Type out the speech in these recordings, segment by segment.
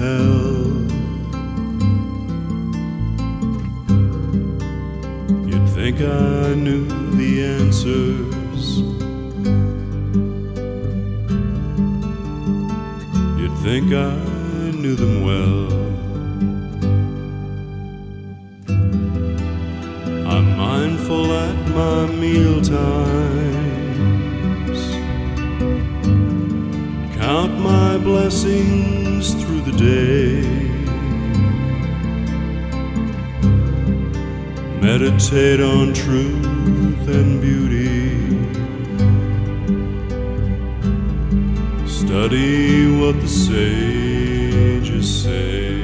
hell. You'd think I knew the answers. You'd think I knew them well. I'm mindful at my meal times. Count my blessings through the day. Meditate on truth and beauty. Study what the sages say.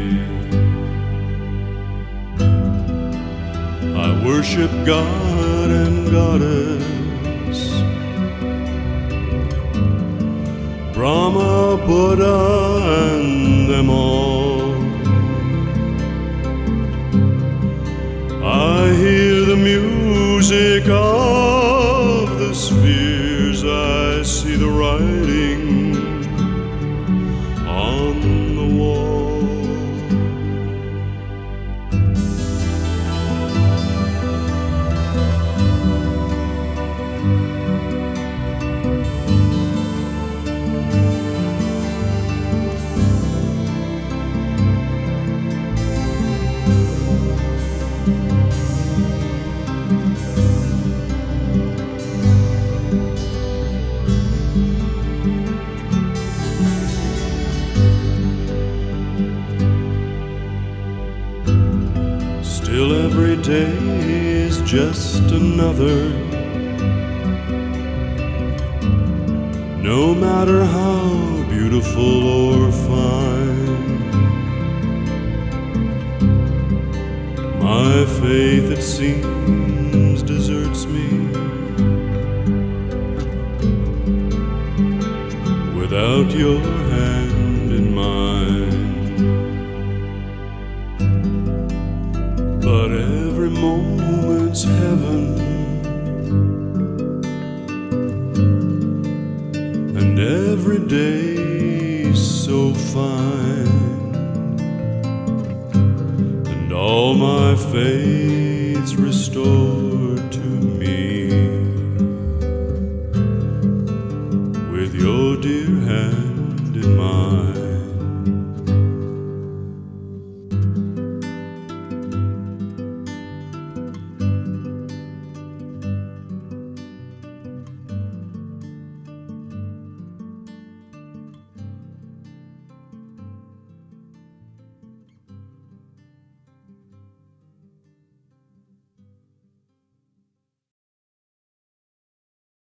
I worship God and Goddess, Brahma, Buddha, and them Still, every day is just another. No matter how beautiful or fine, my faith, it seems, deserts me. Without your But every moment's heaven. And every day's so fine. And all my faith's restored to me. With your dear hand in mine.